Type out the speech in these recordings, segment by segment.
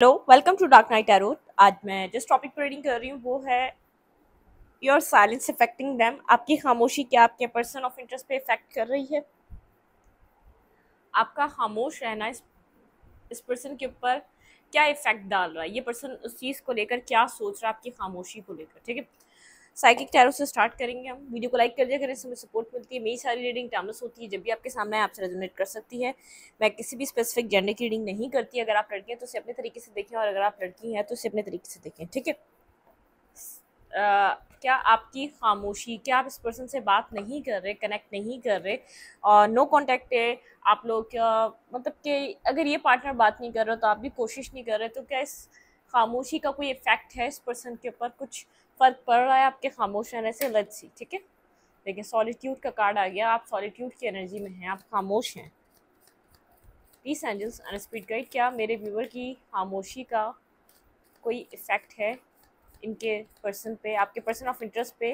Hello welcome to dark night arrow आज मैं जिस टॉपिक पर रीडिंग कर रही हूँ, वो है योर साइलेंस इफेक्टिंग दैम आपकी खामोशी क्या आपके पर्सन ऑफ़ इंटरेस्ट पे इफ़ेक्ट कर रही है? आपका खामोश रहना इस इस पर्सन के ऊपर क्या इफ़ेक्ट डाल रहा है? ये पर्सन उस चीज़ को लेकर क्या सोच रहा है, आपकी खामोशी को लेकर, ठीक है? साइकिक टैरो से स्टार्ट करेंगे हम। वीडियो को लाइक कर दिया करें इसमें सपोर्ट मिलती है, मेरी सारी रीडिंग टाइमलेस होती है, जब भी आपके सामने आपसे रेजोनेट कर सकती है। मैं किसी भी स्पेसिफिक जेंडर की रीडिंग नहीं करती, अगर आप लड़के हैं तो उसे अपने तरीके से देखें, और अगर आप लड़की हैं तो उसे अपने तरीके से देखें, ठीक है? क्या आपकी खामोशी, क्या आप इस पर्सन से बात नहीं कर रहे कनेक्ट नहीं कर रहे? और नो कांटेक्ट है, आप लोग क्या मतलब कि अगर ये पार्टनर बात नहीं कर रहे तो आप भी कोशिश नहीं कर रहे तो क्या इस खामोशी का कोई इफ़ेक्ट है इस पर्सन के ऊपर? कुछ फ़र्क पड़ रहा है, आपके खामोश रहने से लज सी ठीक है? देखिए सॉलिट्यूड का कार्ड आ गया, आप सॉलिट्यूड की एनर्जी में हैं, आप खामोश हैं। Peace angels and speed guide क्या मेरे व्यूवर की खामोशी का कोई इफ़ेक्ट है इनके पर्सन पे, आपके पर्सन ऑफ़ इंटरेस्ट पे?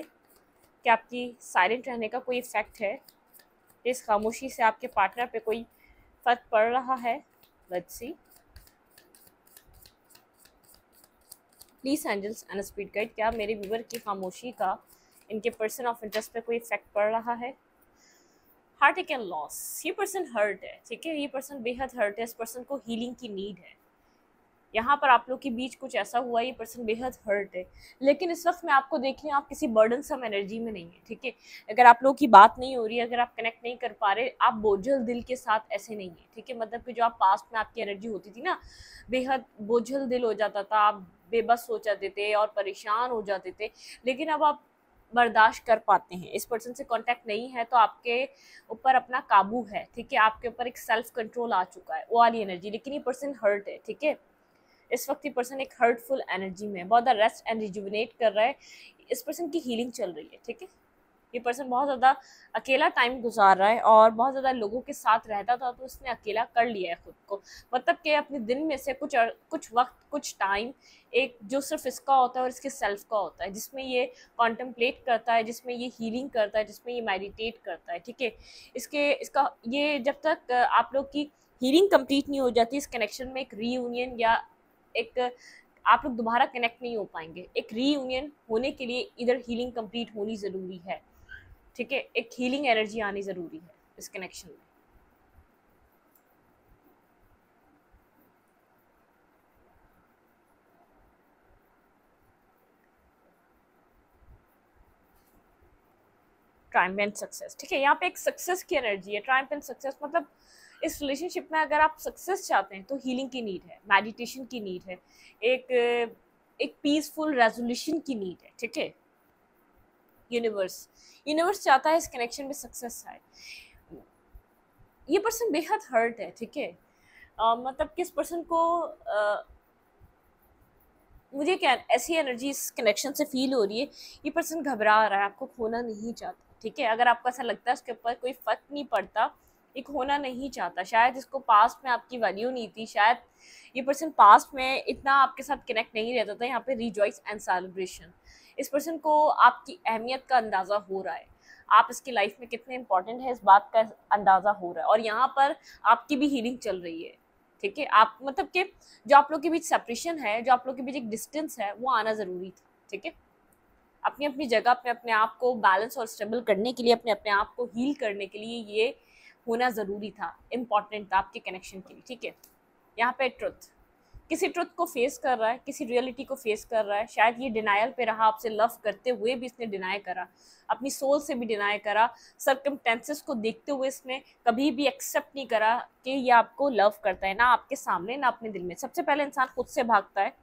क्या आपकी साइलेंट रहने का कोई इफ़ेक्ट है? इस खामोशी से आपके पार्टनर पे कोई फ़र्क पड़ रहा है? Let's see please angels and speed guide, क्या मेरे व्यूवर की खामोशी का इनके पर्सन ऑफ़ इंटरेस्ट पे कोई इफ़ेक्ट पड़ रहा है? हार्ट एक एंड लॉस ये पर्सन हर्ट है, ठीक है? ये पर्सन बेहद हर्ट है, इस पर्सन को हीलिंग की नीड है। यहाँ पर आप लोग के बीच कुछ ऐसा हुआ, ये पर्सन बेहद हर्ट है। लेकिन इस वक्त मैं आपको देख रही हूँ, आप किसी बर्डन सम एनर्जी में नहीं है, ठीक है? अगर आप लोगों की बात नहीं हो रही है अगर आप कनेक्ट नहीं कर पा रहे, आप बोझल दिल के साथ ऐसे नहीं है, ठीक है? मतलब कि जो आप पास्ट में आपकी एनर्जी होती थी ना, बेहद बोझल दिल हो जाता था, आप बेबस हो जाते थे और परेशान हो जाते थे, लेकिन अब आप बर्दाश्त कर पाते हैं। इस पर्सन से कांटेक्ट नहीं है तो आपके ऊपर अपना काबू है, ठीक है? आपके ऊपर एक सेल्फ कंट्रोल आ चुका है, वो वाली एनर्जी लेकिन ये पर्सन हर्ट है, ठीक है? इस वक्त ये पर्सन एक हर्टफुल एनर्जी में बहुत ज़्यादा रेस्ट एंड रिजुविनेट कर रहा है। इस पर्सन की हीलिंग चल रही है, ठीक है? ये पर्सन बहुत ज़्यादा अकेला टाइम गुजार रहा है और बहुत ज़्यादा लोगों के साथ रहता था तो उसने अकेला कर लिया है ख़ुद को। मतलब कि अपने दिन में से कुछ कुछ वक्त, कुछ टाइम एक जो सिर्फ़ इसका होता है और इसके सेल्फ का होता है, जिसमें ये कॉन्टम्पलेट करता है, जिसमें ये हीलिंग करता है, जिसमें ये मेडिटेट करता है, ठीक है? इसके, इसका, ये जब तक आप लोग की हीलिंग कंप्लीट नहीं हो जाती, इस कनेक्शन में एक रीयूनियन या एक, आप लोग दोबारा कनेक्ट नहीं हो पाएँगे। एक रीयूनियन होने के लिए इधर हीलिंग कंप्लीट होनी ज़रूरी है। ठीक है? एक हीलिंग एनर्जी आनी ज़रूरी है इस कनेक्शन में। ट्राइम एंड सक्सेस ठीक है? यहाँ पे एक सक्सेस की एनर्जी है। ट्राइम सक्सेस मतलब इस रिलेशनशिप में अगर आप सक्सेस चाहते हैं तो हीलिंग की नीड है मेडिटेशन की नीड है एक एक पीसफुल रेजोल्यूशन की नीड है ठीक है? यूनिवर्स यूनिवर्स चाहता है इस कनेक्शन में सक्सेस आए। ये पर्सन बेहद हर्ट है ठीक है? मतलब किस पर्सन को आ, मुझे क्या ऐसी एनर्जी इस कनेक्शन से फील हो रही है ये पर्सन घबरा रहा है आपको खोना नहीं चाहता ठीक है? अगर आपको ऐसा लगता है उसके ऊपर कोई फ़र्क नहीं पड़ता एक होना नहीं चाहता। शायद इसको पास्ट में आपकी वैल्यू नहीं थी, शायद ये पर्सन पास्ट में इतना आपके साथ कनेक्ट नहीं रहता था, यहाँ पे रिजॉइस एंड सेलिब्रेशन इस पर्सन को आपकी अहमियत का अंदाज़ा हो रहा है। आप इसकी लाइफ में कितने इंपॉर्टेंट है, इस बात का अंदाज़ा हो रहा है। और यहाँ पर आपकी भी हीलिंग चल रही है, ठीक है? आप मतलब कि जो आप लोग के बीच सेपरेशन है, जो आप लोग के बीच एक डिस्टेंस है, वो आना ज़रूरी था, ठीक है? अपनी अपनी जगह अपने अपने आप को बैलेंस और स्टेबल करने के लिए अपने अपने आप को हील करने के लिए ये होना ज़रूरी था इंपॉर्टेंट था आपके कनेक्शन के लिए, ठीक है? यहाँ पे ट्रुथ किसी ट्रुथ को फेस कर रहा है, किसी रियलिटी को फेस कर रहा है, शायद ये डिनायल पे रहा, आपसे लव करते हुए भी इसने डिनाई करा, अपनी सोल से भी डिनाई करा सरकमटेंसेस को देखते हुए इसने कभी भी एक्सेप्ट नहीं करा कि ये आपको लव करता है, ना आपके सामने, ना अपने दिल में। सबसे पहले इंसान खुद से भागता है,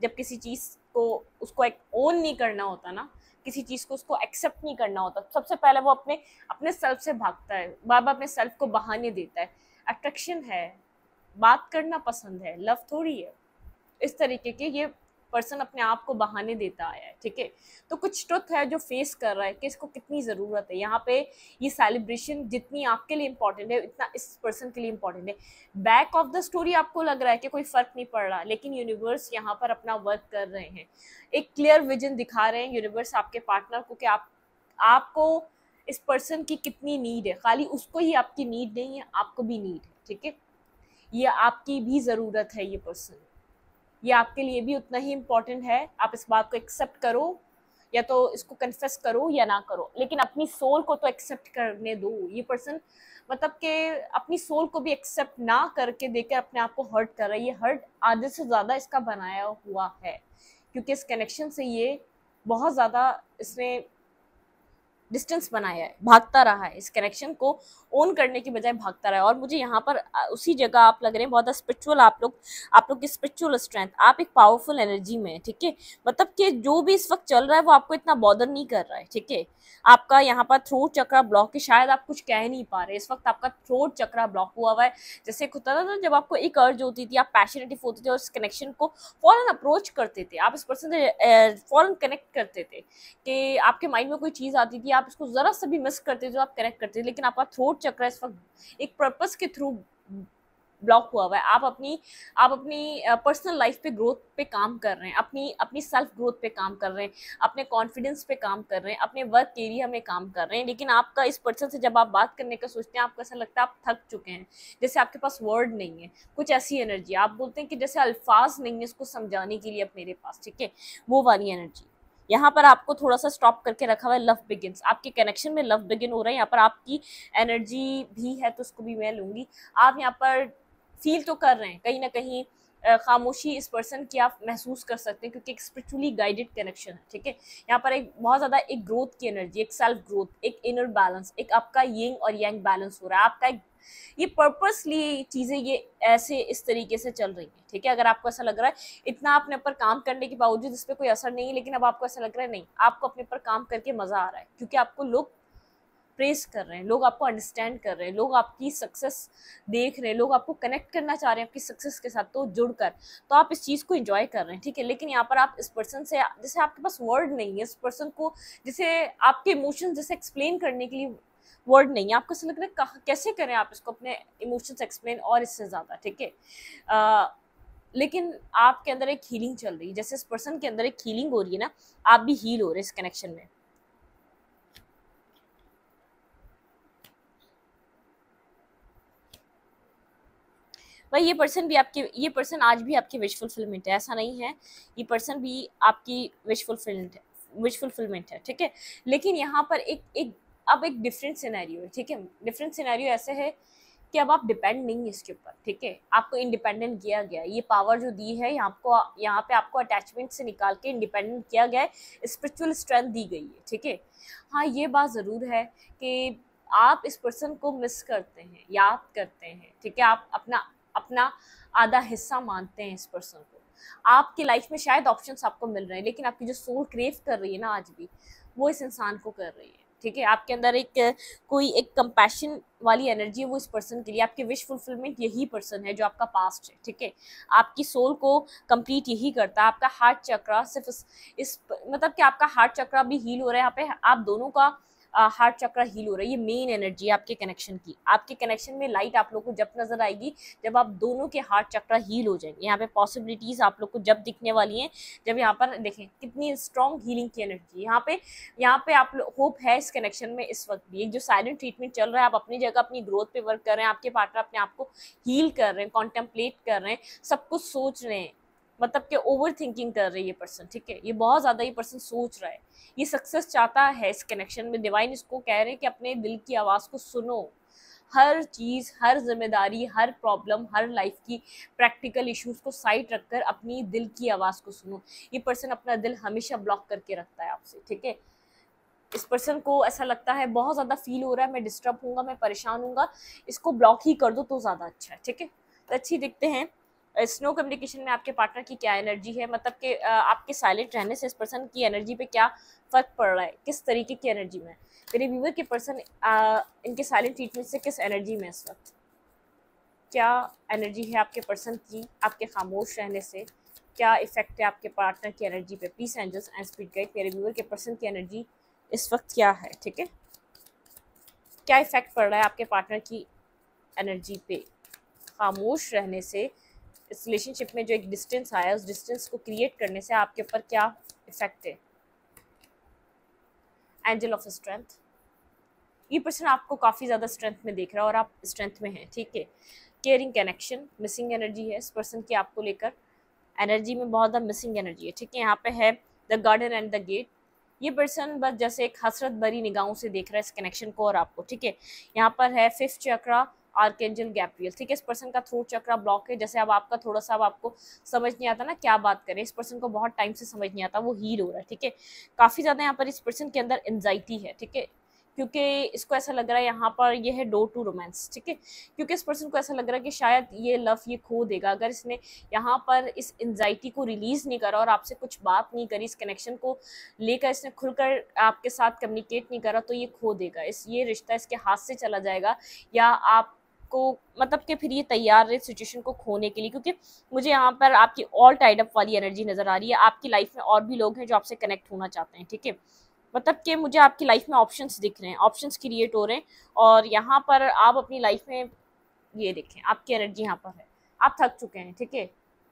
जब किसी चीज़ को, उसको एक ओन नहीं करना होता ना किसी चीज़ को उसको एक्सेप्ट नहीं करना होता। सबसे पहले वो अपने अपने सेल्फ से भागता है। बार अपने सेल्फ को बहाने देता है। अट्रैक्शन है। बात करना पसंद है। लव थोड़ी है। इस तरीके के ये पर्सन अपने आप को बहाने देता आया है, ठीक है? तो कुछ ट्रुथ है जो फेस कर रहा है कि इसको कितनी ज़रूरत है। यहाँ पे ये सेलिब्रेशन जितनी आपके लिए इंपॉर्टेंट है, इतना इस पर्सन के लिए इंपॉर्टेंट है। बैक ऑफ़ द स्टोरी आपको लग रहा है कि कोई फ़र्क नहीं पड़ रहा, लेकिन यूनिवर्स यहाँ पर अपना वर्क कर रहे हैं। एक क्लियर विजन दिखा रहे हैं यूनिवर्स आपके पार्टनर को कि आप, आपको इस पर्सन की कितनी नीड है। खाली उसको ही आपकी नीड नहीं है, आपको भी नीड है, ठीक है? ये आपकी भी ज़रूरत है ये पर्सन ये आपके लिए भी उतना ही इम्पोर्टेंट है। आप इस बात को एक्सेप्ट करो या तो इसको कन्फेस करो या ना करो। लेकिन अपनी सोल को तो एक्सेप्ट करने दो। ये पर्सन मतलब कि अपनी सोल को भी एक्सेप्ट ना करके देकर अपने आप को हर्ट कर रहा है। ये हर्ट आधे से ज़्यादा इसका बनाया हुआ है। क्योंकि इस कनेक्शन से ये बहुत ज़्यादा इसने डिस्टेंस बनाया है, भागता रहा है, इस कनेक्शन को ओन करने की बजाय भागता रहा है। और मुझे यहाँ पर उसी जगह आप लग रहे हैं, बहुत स्पिरिचुअल आप लोग आप लोग की स्पिरिचुअल स्ट्रेंथ आप एक पावरफुल एनर्जी में ठीक है? मतलब कि जो भी इस वक्त चल रहा है, वो आपको इतना बॉदर नहीं कर रहा है, ठीक है? आपका यहाँ पर थ्रोट चक्रा ब्लॉक है, शायद आप कुछ कह नहीं पा रहे इस वक्त आपका थ्रोट चक्रा ब्लॉक हुआ हुआ है। जैसे होता था जब आपको एक अर्ज़ होती थी, आप पैशनेटिव होते थे और इस कनेक्शन को फॉरन अप्रोच करते थे। आप इस पर्सन से फॉरन कनेक्ट करते थे कि आपके माइंड में कोई चीज़ आती थी आप इसको ज़रा सा भी मिस करते थे तो आप कनेक्ट करते थे लेकिन आपका थ्रोट चक्र इस वक्त एक पर्पस के थ्रू ब्लॉक हुआ हुआ है। आप अपनी आप अपनी पर्सनल लाइफ पे ग्रोथ पे काम कर रहे हैं, अपनी अपनी सेल्फ ग्रोथ पे काम कर रहे हैं, अपने कॉन्फिडेंस पे काम कर रहे हैं, अपने वर्क एरिया में काम कर रहे हैं, लेकिन आपका इस पर्सन से जब आप बात करने का सोचते हैं, आपको ऐसा लगता है आप थक चुके हैं, जैसे आपके पास वर्ड नहीं है, कुछ ऐसी एनर्जी आप बोलते हैं कि जैसे अल्फाज नहीं है इसको समझाने के लिए अब मेरे पास, ठीक है? वो वाली एनर्जी यहाँ पर आपको थोड़ा सा स्टॉप करके रखा हुआ है लव बिगिनस आपके कनेक्शन में लव बिगिन हो रहा है, यहाँ पर आपकी एनर्जी भी है तो उसको भी मैं लूँगी. आप यहाँ पर फील तो कर रहे हैं, कहीं ना कहीं खामोशी इस पर्सन की आप महसूस कर सकते हैं, क्योंकि एक स्पिरिचुअली गाइडेड कनेक्शन है, ठीक है? यहाँ पर एक बहुत ज़्यादा एक ग्रोथ की एनर्जी एक सेल्फ ग्रोथ एक इनर बैलेंस एक आपका यंग और यंग बैलेंस हो रहा है. आपका एक ये पर्पसली चीज़ें ये ऐसे इस तरीके से चल रही हैं, ठीक है? अगर आपको ऐसा लग रहा है, इतना अपने ऊपर काम करने के बावजूद इस पर कोई असर नहीं है, लेकिन अब आपको ऐसा लग रहा है, नहीं, आपको अपने ऊपर काम करके मज़ा आ रहा है, क्योंकि आपको लोग प्रेस कर रहे हैं, लोग आपको अंडरस्टैंड कर रहे हैं, लोग आपकी सक्सेस देख रहे हैं, लोग आपको कनेक्ट करना चाह रहे हैं, आपकी सक्सेस के साथ तो जुड़कर तो आप इस चीज़ को इंजॉय कर रहे हैं, ठीक है? लेकिन यहाँ पर आप इस पर्सन से, जैसे आपके पास वर्ड नहीं है, इस पर्सन को, जैसे आपके इमोशंस जैसे एक्सप्लेन करने के लिए वर्ड नहीं है। आपको ऐसा लग रहा है कैसे करें आप इसको अपने इमोशंस एक्सप्लेन और इससे ज़्यादा, ठीक है? लेकिन आपके अंदर एक हीलिंग चल रही है। जैसे इस पर्सन के अंदर एक हीलिंग हो रही है ना, आप भी हील हो रहे इस कनेक्शन में। भाई, ये पर्सन भी आपके, ये पर्सन आज भी आपकी विश फुलफिलमेंट है। ऐसा नहीं है। ये पर्सन भी आपकी विश फुलफिलमेंट है विश फुलफिलमेंट है, ठीक है? लेकिन यहाँ पर एक एक अब एक डिफरेंट सिनेरियो है, ठीक है? डिफरेंट सिनेरियो ऐसे है कि अब आप डिपेंड नहीं है इसके ऊपर, ठीक है? आपको इंडिपेंडेंट किया गया है। ये पावर जो दी है, यहाँ को यहाँ पे आपको अटैचमेंट से निकाल के इंडिपेंडेंट किया गया है स्पिरिचुअल स्ट्रेंथ दी गई है, ठीक है? हाँ ये बात ज़रूर है कि आप इस पर्सन को मिस करते हैं, याद करते हैं, ठीक है? आप अपना अपना आधा हिस्सा मानते हैं इस पर्सन को। आपकी लाइफ में शायद ऑप्शंस आपको मिल रहे हैं, लेकिन आपकी जो सोल क्रेव कर रही है ना आज भी, वो इस इंसान को कर रही है। ठीक है? आपके अंदर एक कोई एक कंपैशन वाली एनर्जी है वो इस पर्सन के लिए आपकी विश फुलफिलमेंट यही पर्सन है जो आपका पास्ट है ठीक है? आपकी सोल को कंप्लीट यही करता है आपका हार्ट चक्रा सिर्फ़ इस, इस मतलब कि आपका हार्ट चक्रा भी हील हो रहा है यहाँ पे आप दोनों का हार्ट चक्र हील हो रहा है, ये मेन एनर्जी है आपके कनेक्शन की। आपके कनेक्शन में लाइट आप लोग को जब नज़र आएगी, जब आप दोनों के हार्ट चक्र हील हो जाएँगे। यहाँ पे पॉसिबिलिटीज आप लोग को जब दिखने वाली हैं, जब यहाँ पर देखें, कितनी स्ट्रॉन्ग हीलिंग की एनर्जी यहाँ पे यहाँ पे आप होप है इस कनेक्शन में इस वक्त भी। एक जो साइलेंट ट्रीटमेंट चल रहा है, आप अपनी जगह अपनी ग्रोथ पे वर्क कर रहे हैं, आपके पार्टनर अपने आप को हील कर रहे हैं कॉन्टेम्पलेट कर रहे हैं, सब कुछ सोच रहे हैं। मतलब कि ओवर थिंकिंग कर रही है पर्सन ठीक है? ये बहुत ज़्यादा ये पर्सन सोच रहा है। ये सक्सेस चाहता है इस कनेक्शन में। डिवाइन इसको कह रहे हैं कि अपने दिल की आवाज़ को सुनो। हर चीज़, हर ज़िम्मेदारी, हर प्रॉब्लम हर लाइफ की प्रैक्टिकल इश्यूज़ को साइड रखकर अपनी दिल की आवाज़ को सुनो। ये पर्सन अपना दिल हमेशा ब्लॉक करके रखता है आपसे, ठीक है? इस पर्सन को ऐसा लगता है, बहुत ज़्यादा फील हो रहा है, मैं डिस्टर्ब हूँ मैं परेशान हूँ इसको ब्लॉक ही कर दो तो ज़्यादा अच्छा है, ठीक है? तो अच्छी दिखते हैं। स्नो कम्युनिकेशन में आपके पार्टनर की क्या एनर्जी है? मतलब कि आपके साइलेंट रहने से इस पर्सन की एनर्जी पे क्या फ़र्क पड़ रहा है? किस तरीके की एनर्जी में? मेरे व्यूवर के पर्सन इनके साइलेंट ट्रीटमेंट से किस एनर्जी में इस वक्त? क्या एनर्जी है आपके पर्सन की? आपके खामोश रहने से क्या इफ़ेक्ट है आपके पार्टनर की एनर्जी पे? Peace angels and speed guide मेरे व्यूवर के पर्सन की एनर्जी इस वक्त क्या है? ठीक है? क्या इफ़ेक्ट पड़ रहा है आपके पार्टनर की एनर्जी पे? खामोश रहने से इस रिलेशनशिप में जो एक डिस्टेंस आया, उस डिस्टेंस को क्रिएट करने से आपके ऊपर क्या इफ़ेक्ट है? एंजल ऑफ़ स्ट्रेंथ ये पर्सन आपको काफ़ी ज़्यादा स्ट्रेंथ में देख रहा है और आप स्ट्रेंथ में हैं, ठीक है? केयरिंग कनेक्शन मिसिंग एनर्जी है इस पर्सन की आपको लेकर। एनर्जी में बहुत ज़्यादा मिसिंग एनर्जी है, ठीक है? यहाँ पे है the garden and the gate ये पर्सन बस जैसे एक हसरत भरी निगाहों से देख रहा है इस कनेक्शन को और आपको, ठीक है? यहाँ पर है फिफ्थ चक्रा आर्केंजल गैप्रियल ठीक है? इस पर्सन का थ्रोट चक्रा ब्लॉक है। जैसे अब आपका थोड़ा सा अब आपको समझ नहीं आता ना क्या बात करें। इस पर्सन को बहुत टाइम से समझ नहीं आता, वो हील हो रहा है, ठीक है? काफ़ी ज़्यादा यहाँ पर इस पर्सन के अंदर एनजाइटी है, ठीक है? क्योंकि इसको ऐसा लग रहा है यहाँ पर ये है डोर टू रोमांस, ठीक है? क्योंकि इस पर्सन को ऐसा लग रहा है कि शायद ये लव ये खो देगा। अगर इसने यहाँ पर इस एनजाइटी को रिलीज़ नहीं करा और आपसे कुछ बात नहीं करी, इस कनेक्शन को लेकर, इसने खुलकर आपके साथ कम्युनिकेट नहीं करा तो ये खो देगा। इस, ये रिश्ता इसके हाथ से चला जाएगा या आप को मतलब कि फिर ये तैयार रहे सिचुएशन को खोने के लिए, क्योंकि मुझे यहाँ पर आपकी ऑल टाइड अप वाली एनर्जी नज़र आ रही है। आपकी लाइफ में और भी लोग हैं जो आपसे कनेक्ट होना चाहते हैं, ठीक है? मतलब कि मुझे आपकी लाइफ में ऑप्शंस दिख रहे हैं ऑप्शंस क्रिएट हो रहे हैं और यहाँ पर आप अपनी लाइफ में ये देखें, आपकी एनर्जी यहाँ पर है। आप थक चुके हैं, ठीक है?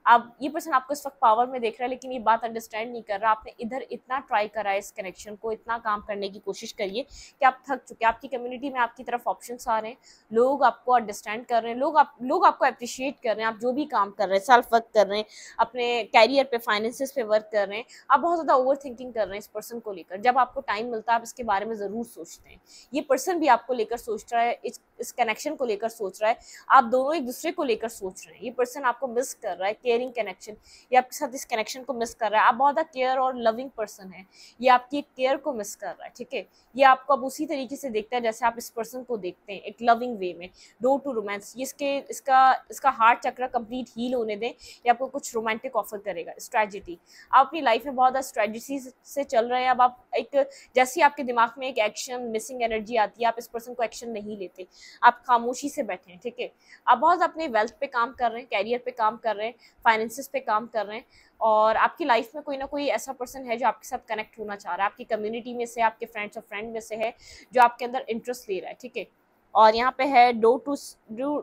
अब ये पर्सन आपको इस वक्त पावर में देख रहा है, लेकिन ये बात अंडरस्टैंड नहीं कर रहा। आपने इधर इतना ट्राई करा है इस कनेक्शन को, इतना काम करने की कोशिश करिए कि आप थक चुके आपकी कम्युनिटी में आपकी तरफ़ ऑप्शन आ रहे हैं। लोग आपको अंडरस्टैंड कर रहे हैं। लोग आप, लोग आपको अप्रिशिएट कर रहे हैं। आप जो भी काम कर रहे हैं सेल्फ वर्क कर रहे हैं, अपने कैरियर पर फाइनेंसिस पे वर्क कर रहे हैं, आप बहुत ज़्यादा ओवर थिंकिंग कर रहे हैं इस पर्सन को लेकर। जब आपको टाइम मिलता है, आप इसके बारे में ज़रूर सोचते हैं। ये पर्सन भी आपको लेकर सोच रहा है, इस इस कनेक्शन को लेकर सोच रहा है। आप दोनों एक दूसरे को लेकर सोच रहे हैं। ये पर्सन आपको मिस कर रहा है केयरिंग कनेक्शन ये आपके साथ इस कनेक्शन को मिस कर रहा है। आप बहुत ज़्यादा केयर और लविंग पर्सन है। ये आपकी केयर को मिस कर रहा है, ठीक है? ये आपको अब उसी तरीके से देखता है जैसे आप इस पर्सन को देखते हैं, एक लविंग वे में। डो टू रोमांस ये इसके, इसका इसका हार्ट चक्र कंप्लीट हील होने दें। ये आपको कुछ रोमांटिक ऑफ़र करेगा स्ट्रेटजी आप अपनी लाइफ में बहुत ज़्यादा स्ट्रेटजी से चल रहे हैं। अब आप एक, जैसे आपके दिमाग में एक एक्शन मिसिंग एनर्जी आती है, आप इस पर्सन को एक्शन नहीं लेते। आप खामोशी से बैठे हैं, ठीक है? आप बहुत अपने वेल्थ पे काम कर रहे हैं कैरियर पे काम कर रहे हैं फाइनेंसिस पे काम कर रहे हैं और आपकी लाइफ में कोई ना कोई ऐसा पर्सन है जो आपके साथ कनेक्ट होना चाह रहा है, आपकी कम्युनिटी में से, आपके फ्रेंड्स और फ्रेंड में से है जो आपके अंदर इंटरेस्ट ले रहा है, ठीक है? और यहाँ पे है do to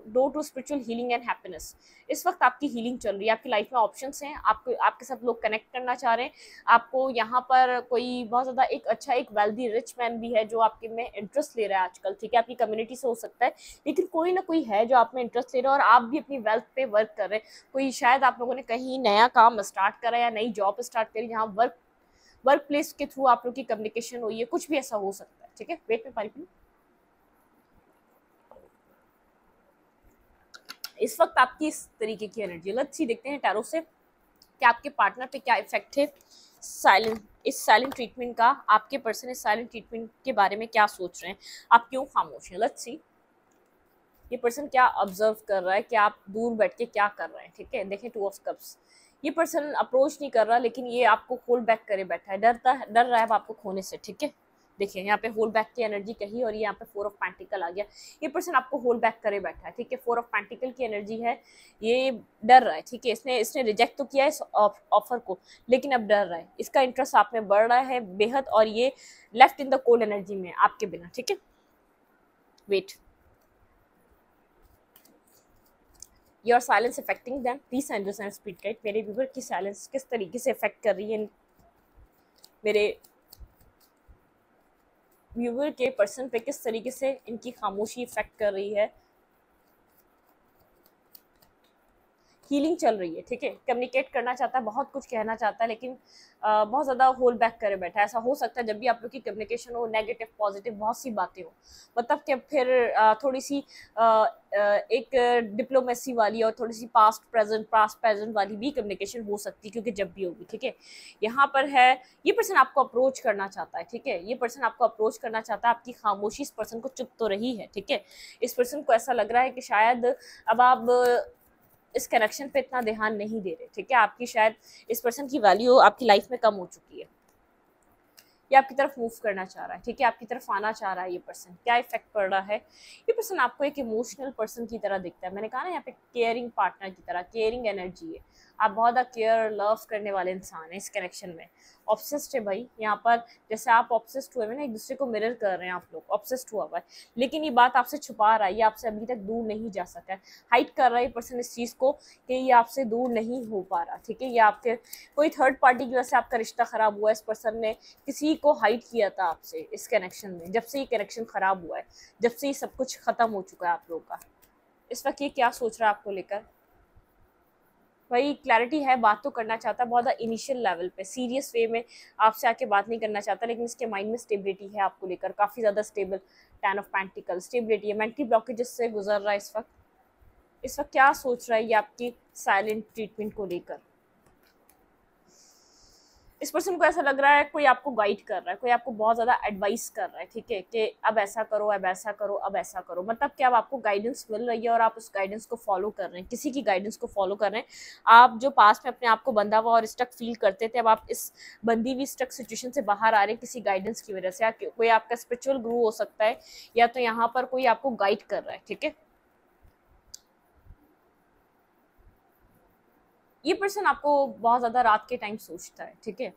do to spiritual healing and happiness. इस वक्त आपकी हीलिंग चल रही है, आपकी लाइफ में ऑप्शंस हैं, आपको, आपके साथ लोग कनेक्ट करना चाह रहे हैं। आपको यहाँ पर कोई बहुत ज़्यादा एक अच्छा एक वेल्दी रिच मैन भी है जो आपके में इंटरेस्ट ले रहा है आजकल, ठीक है? आपकी कम्युनिटी से हो सकता है, लेकिन कोई ना कोई है जो आप में इंटरेस्ट ले रहा है और आप भी अपनी वेल्थ पे वर्क कर रहे हैं। कोई शायद आप लोगों ने कहीं नया काम स्टार्ट करा या नई जॉब स्टार्ट करी जहाँ वर्क वर्क प्लेस के थ्रू आप लोग की कम्युनिकेशन हुई है, कुछ भी ऐसा हो सकता है, ठीक है? वेट में पारी इस वक्त आपकी इस तरीके की एनर्जी अलग सी देखते हैं टैरो से कि आपके पार्टनर पे क्या इफ़ेक्ट है। साइलेंट इस साइलेंट ट्रीटमेंट का, आपके पर्सन इस साइलेंट ट्रीटमेंट के बारे में क्या सोच रहे हैं। आप क्यों खामोश हैं? लेट्स सी ये पर्सन क्या ऑब्ज़र्व कर रहा है? कि आप दूर बैठ के क्या कर रहे हैं? ठीक है? देखें टू ऑफ़ कप्स ये पर्सन अप्रोच नहीं कर रहा, लेकिन ये आपको होल्ड बैक करे बैठा है। डरता है, डर रहा है आपको खोने से, ठीक है? देखिए, यहाँ पे होल बैक की एनर्जी कही और यहाँ पे फोर ऑफ़ पैंटिकल आ गया। ये पर्सन आपको होल बैक करे बैठा है, ठीक है? फोर ऑफ़ पैंटिकल की एनर्जी है। ये डर रहा है, ठीक है? इसने इसने रिजेक्ट तो किया इस ऑफ़र को, लेकिन अब डर रहा है। इसका इंटरेस्ट आप में बढ़ रहा है बेहद और ये left in the cold energy में आपके बिना, ठीक है? Wait your silence affecting them please and speed guide मेरे व्यूवर की साइलेंस किस तरीके से इफ़ेक्ट कर रही है? मेरे व्यूवर के पर्सन पे किस तरीके से इनकी खामोशी इफ़ेक्ट कर रही है हीलिंग चल रही है ठीक है? कम्युनिकेट करना चाहता है बहुत कुछ कहना चाहता है लेकिन आ, बहुत ज़्यादा होल्ड बैक करे बैठा है। ऐसा हो सकता है जब भी आप लोग की कम्युनिकेशन हो नेगेटिव पॉजिटिव बहुत सी बातें हो। मतलब कि फिर आ, थोड़ी सी आ, एक डिप्लोमेसी वाली और थोड़ी सी पास्ट प्रेजेंट पास्ट प्रेजेंट वाली भी कम्युनिकेशन हो सकती है क्योंकि जब भी होगी ठीक है? यहाँ पर है ये पर्सन आपको अप्रोच करना चाहता है ठीक है? ये पर्सन आपको अप्रोच करना चाहता है आपकी खामोशी इस पर्सन को चुप तो रही है ठीक है? इस पर्सन को ऐसा लग रहा है कि शायद अब आप इस कनेक्शन पे इतना ध्यान नहीं दे रहे, ठीक है? आपकी शायद इस पर्सन की वैल्यू आपकी लाइफ में कम हो चुकी है। या आपकी तरफ़ मूव करना चाह रहा है, ठीक है? आपकी तरफ़ आना चाह रहा है ये पर्सन क्या इफ़ेक्ट पड़ रहा है? ये पर्सन आपको एक इमोशनल पर्सन की तरह दिखता है। मैंने कहा ना, यहाँ पे केयरिंग पार्टनर की तरह केयरिंग एनर्जी है। आप बहुत केयर लव करने वाले इंसान हैं इस कनेक्शन में। ऑब्सेस्ड है भाई, यहाँ पर जैसे आप ऑब्सेस्ड हुए ना, एक दूसरे को मिरर कर रहे हैं आप लोग ऑब्सेस्ड हुआ हुआ है। लेकिन ये बात आपसे छुपा रहा है, ये आपसे अभी तक दूर नहीं जा सका है। हाइट कर रहा है पर्सन इस चीज़ को कि ये आपसे दूर नहीं हो पा रहा, ठीक है? ये आपके कोई थर्ड पार्टी की वजह से आपका रिश्ता ख़राब हुआ है, इस पर्सन ने किसी को हाइट किया था आपसे इस कनेक्शन में, जब से ये कनेक्शन ख़राब हुआ है, जब से ये सब कुछ ख़त्म हो चुका है आप लोग का। इस वक्त ये क्या सोच रहा है आपको लेकर? भाई क्लैरिटी है, बात तो करना चाहता है बहुत इनिशियल लेवल पे सीरियस वे में आपसे आके बात नहीं करना चाहता, लेकिन इसके माइंड में स्टेबिलिटी है आपको लेकर, काफ़ी ज़्यादा stable ten of pentacles stability है मेंटली ब्लॉकेज से गुजर रहा है इस वक्त। इस वक्त क्या सोच रहा है ये आपकी साइलेंट ट्रीटमेंट को लेकर? इस पर्सन को ऐसा लग रहा है कोई आपको गाइड कर रहा है, कोई आपको बहुत ज़्यादा एडवाइस कर रहा है, ठीक है, कि अब ऐसा करो, अब ऐसा करो, अब ऐसा करो। मतलब कि अब आपको गाइडेंस मिल रही है और आप उस गाइडेंस को फॉलो कर रहे हैं, किसी की गाइडेंस को फॉलो कर रहे हैं। आप जो पास में अपने आप को बंधा हुआ और स्टक फील करते थे, अब आप इस बंदी हुई स्टक सिचुएशन से बाहर आ रहे हैं किसी गाइडेंस की वजह से कोई आपका स्पिरिचुअल ग्रू हो सकता है, या तो यहाँ पर कोई आपको गाइड कर रहा है, ठीक है? ये पर्सन आपको बहुत ज़्यादा रात के टाइम सोचता है, ठीक है?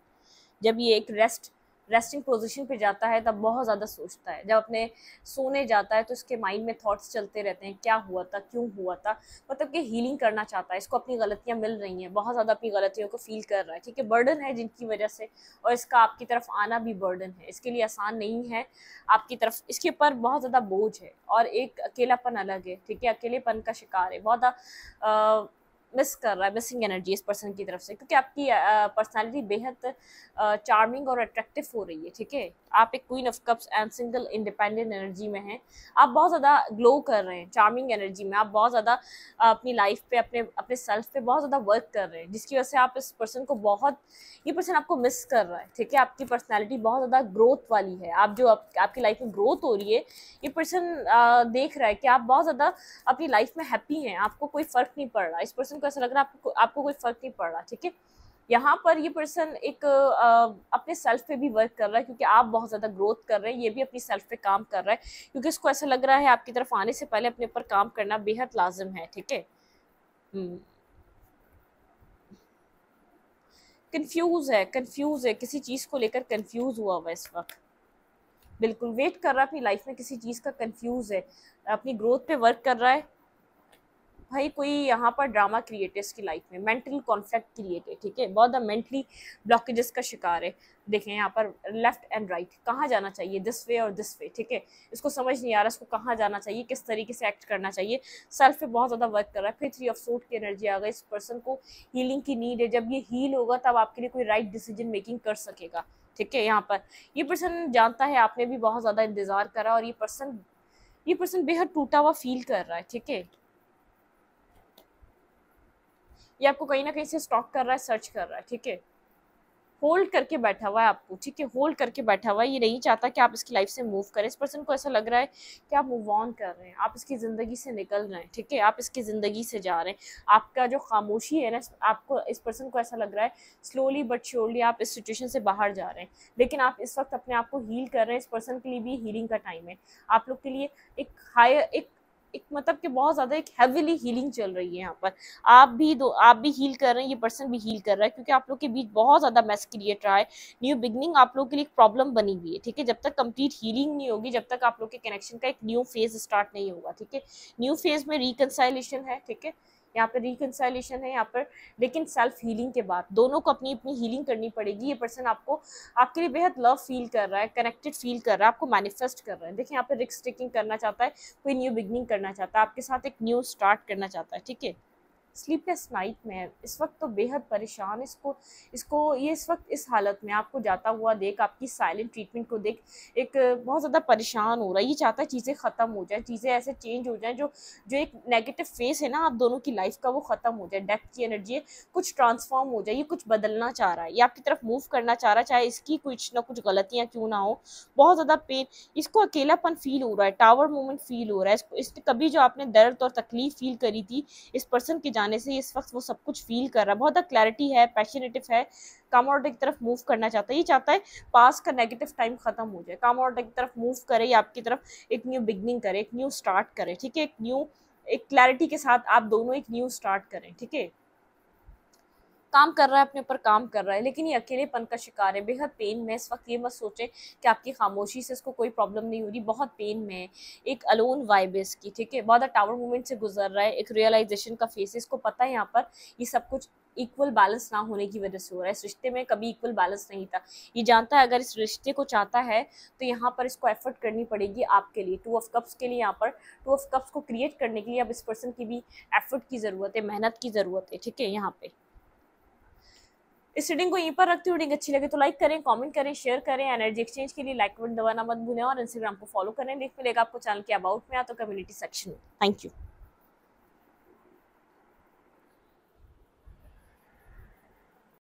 जब ये एक रेस्ट रेस्टिंग पोजीशन पे जाता है, तब बहुत ज़्यादा सोचता है। जब अपने सोने जाता है तो उसके माइंड में थॉट्स चलते रहते हैं, क्या हुआ था, क्यों हुआ था? मतलब कि हीलिंग करना चाहता है, इसको अपनी गलतियाँ मिल रही हैं, बहुत ज़्यादा अपनी गलतियों को फील कर रहा है, ठीक है? बर्डन है जिनकी वजह से, और इसका आपकी तरफ़ आना भी बर्डन है। इसके लिए आसान नहीं है, आपकी तरफ़, इसके ऊपर बहुत ज़्यादा बोझ है, और एक अकेलापन अलग है, ठीक है? अकेलेपन का शिकार है। बहुत मिस कर रहा है मिसिंग एनर्जी इस पर्सन की तरफ़ से क्योंकि आपकी पर्सनालिटी बेहद चार्मिंग और अट्रैक्टिव हो रही है ठीक है? आप एक queen of cups and single independent energy में हैं। आप बहुत ज़्यादा ग्लो कर रहे हैं चार्मिंग एनर्जी में। आप बहुत ज़्यादा अपनी लाइफ पे अपने अपने सेल्फ पे बहुत ज़्यादा वर्क कर रहे हैं जिसकी वजह से आप इस पर्सन को बहुत ये पर्सन आपको मिस कर रहा है ठीक है? आपकी पर्सनैलिटी बहुत ज़्यादा ग्रोथ वाली है। आप जो आप, आपकी लाइफ में ग्रोथ हो रही है ये पर्सन देख रहा है कि आप बहुत ज़्यादा अपनी लाइफ में हैप्पी हैं आपको कोई फ़र्क नहीं पड़ रहा। इस पर्सन को ऐसा लग रहा है आपको आपको कोई फ़र्क नहीं पड़ रहा ठीक है? यहाँ पर ये पर्सन एक आ, अपने सेल्फ पे भी वर्क कर रहा है क्योंकि आप बहुत ज़्यादा ग्रोथ कर रहे हैं ये भी अपनी सेल्फ पे काम कर रहा है क्योंकि इसको ऐसा लग रहा है आपकी तरफ़ आने से पहले अपने ऊपर काम करना बेहद लाजम है ठीक है? कंफ्यूज हम्म। है कंफ्यूज है किसी चीज़ को लेकर कंफ्यूज हुआ हुआ इस वक्त। बिल्कुल वेट कर रहा है अपनी लाइफ में किसी चीज़ का कंफ्यूज है अपनी ग्रोथ पे वर्क कर रहा है भाई कोई यहाँ पर ड्रामा क्रिएट है इसकी लाइफ में मेंटल कॉन्फ्लिक्ट क्रिएट है ठीक है? बहुत मेंटली ब्लॉकेजेस का शिकार है। देखें यहाँ पर लेफ़्ट एंड राइट कहाँ जाना चाहिए? दिस वे और दिस वे ठीक है? इसको समझ नहीं आ रहा, इसको कहाँ जाना चाहिए? किस तरीके से एक्ट करना चाहिए? सेल्फ पे बहुत ज़्यादा वर्क कर रहा है। फिर थ्री ऑफ़ सूट की एनर्जी आ गई। इस पर्सन को हीलिंग की नीड है। जब ये हील होगा, तब आपके लिए कोई राइट डिसीज़न मेकिंग कर सकेगा, ठीक है? यहाँ पर ये पर्सन जानता है, आपने भी बहुत ज़्यादा इंतज़ार करा और ये पर्सन ये पर्सन बेहद टूटा हुआ फील कर रहा है, ठीक है? ये आपको कहीं ना कहीं से स्टॉक कर रहा है सर्च कर रहा है, ठीक है? होल्ड करके बैठा हुआ है आपको, ठीक है? होल्ड करके बैठा हुआ है, ये नहीं चाहता कि आप इसकी लाइफ से मूव करें। इस पर्सन को ऐसा लग रहा है कि आप मूव ऑन कर रहे हैं, आप इसकी ज़िंदगी से निकल रहे हैं, ठीक है? आप इसकी ज़िंदगी से जा रहे हैं। आपका जो खामोशी है ना आपको, इस पर्सन को ऐसा लग रहा है स्लोली बट श्योरली आप इस सिचुएशन से बाहर जा रहे हैं। लेकिन आप इस वक्त अपने आप को हील कर रहे हैं, इस पर्सन के लिए भी हीलिंग का टाइम है। आप लोग के लिए एक हायर एक एक मतलब कि बहुत ज़्यादा एक हैवीली हीलिंग चल रही है यहाँ पर। आप भी दो, आप भी हील कर रहे हैं, ये पर्सन भी हील कर रहा है, क्योंकि आप लोग के बीच बहुत ज़्यादा मैस क्रिएट रहा है। न्यू बिगनिंग आप लोग के लिए एक प्रॉब्लम बनी हुई है, ठीक है? जब तक कंप्लीट हीलिंग नहीं होगी, जब तक आप लोग के कनेक्शन का एक न्यू फ़ेज़ स्टार्ट नहीं होगा, ठीक है? न्यू फ़ेज़ में रिकनसाइलेशन है, ठीक है? यहाँ पर रिकनसाइलेशन है यहाँ पर, लेकिन सेल्फ हीलिंग के बाद। दोनों को अपनी अपनी हीलिंग करनी पड़ेगी। ये पर्सन आपको, आपके लिए बेहद लव फील कर रहा है कनेक्टेड फील कर रहा है, आपको मैनिफेस्ट कर रहा है। देखिए यहाँ पर रिक्स टेकिंग करना चाहता है, कोई न्यू बिगनिंग करना चाहता है, आपके साथ एक न्यू स्टार्ट करना चाहता है, ठीक है? स्लीपलेस नाइट में है। इस वक्त तो बेहद परेशान इसको इसको, ये इस वक्त इस हालत में आपको जाता हुआ देख, आपकी साइलेंट ट्रीटमेंट को देख, एक बहुत ज़्यादा परेशान हो रहा है। ये चाहता है चीज़ें ख़त्म हो जाए, चीज़ें ऐसे चेंज हो जाए जो जो एक नेगेटिव फेस है ना आप दोनों की लाइफ का, वो ख़त्म हो जाए। डेथ की एनर्जी है, कुछ ट्रांसफॉर्म हो जाए, ये कुछ बदलना चाह रहा है। ये आपकी तरफ़ मूव करना चाह रहा है, चाहे इसकी कुछ ना कुछ गलतियाँ क्यों ना हो। बहुत ज़्यादा पेन इसको अकेलापन फील हो रहा है टावर मोमेंट फील हो रहा है। इसको, इस, कभी जो आपने दर्द और तकलीफ़ फील करी थी, इस पर्सन के जाने से इस वक्त वो सब कुछ फील कर रहा है। बहुत क्लैरिटी है पैशनेटिव है। काम और की तरफ़ मूव करना चाहता है। ये चाहता है पास का नेगेटिव टाइम खत्म हो जाए। काम और की तरफ़ मूव करे या आपकी तरफ़ एक न्यू बिगनिंग करे, एक न्यू स्टार्ट करे, ठीक है? एक न्यू एक क्लैरिटी के साथ आप दोनों एक न्यू स्टार्ट करें, ठीक है? काम कर रहा है, अपने ऊपर काम कर रहा है, लेकिन ये अकेलेपन का शिकार है। बेहद पेन में इस वक्त ये मत सोचें कि आपकी खामोशी से इसको कोई प्रॉब्लम नहीं हो रही, बहुत पेन में है। एक अलोन वाइब है इसकी, ठीक है? बहुत टावर मूवमेंट से गुजर रहा है, एक रियलाइजेशन का फेस है। इसको पता है यहाँ पर ये सब कुछ इक्वल बैलेंस ना होने की वजह से हो रहा है। इस रिश्ते में कभी इक्वल बैलेंस नहीं था। ये जानता है, अगर इस रिश्ते को चाहता है तो यहाँ पर इसको एफर्ट करनी पड़ेगी आपके लिए। टू ऑफ़ कप्स के लिए यहाँ पर टू ऑफ़ कप्स को क्रिएट करने के लिए अब इस पर्सन की भी एफर्ट की ज़रूरत है, मेहनत की ज़रूरत है, ठीक है? यहाँ पे। इस रीडिंग को यहीं पर रखते हुए रीडिंग अच्छी लगे तो लाइक करें कमेंट करें शेयर करें एनर्जी एक्सचेंज के लिए लाइक बटन दबाना मत भूलें और इंस्टाग्राम को फॉलो करें। लिंक मिलेगा आपको चैनल के अबाउट में या तो कम्युनिटी सेक्शन में। Thank you